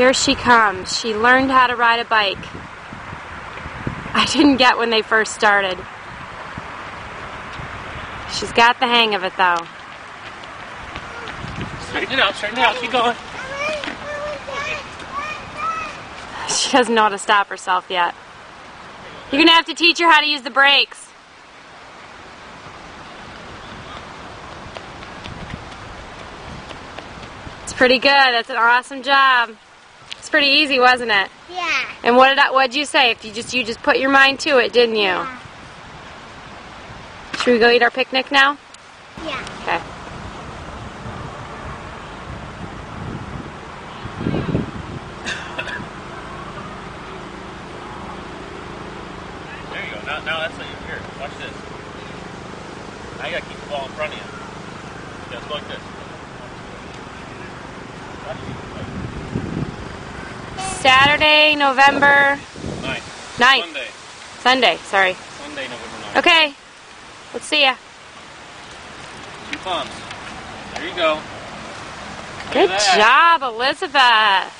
Here she comes. She learned how to ride a bike. I didn't get when they first started. She's got the hang of it though. Straighten it out, straighten it out, keep going. She doesn't know how to stop herself yet. You're gonna have to teach her how to use the brakes. It's pretty good. That's an awesome job. It's pretty easy, wasn't it? Yeah. And what did I, what'd you say? If you just you just put your mind to it, didn't you? Yeah. Should we go eat our picnic now? Yeah. Okay. There you go. Now, now that's how you here. Watch this. Now you gotta keep the ball in front of you. Yeah, like this. Watch it. Saturday, November Nine. 9th. Sunday. Sunday, sorry. Sunday, November 9th. Okay. Let's see ya. Two thumbs. There you go. Look Good job, Elizabeth.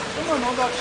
Yeah.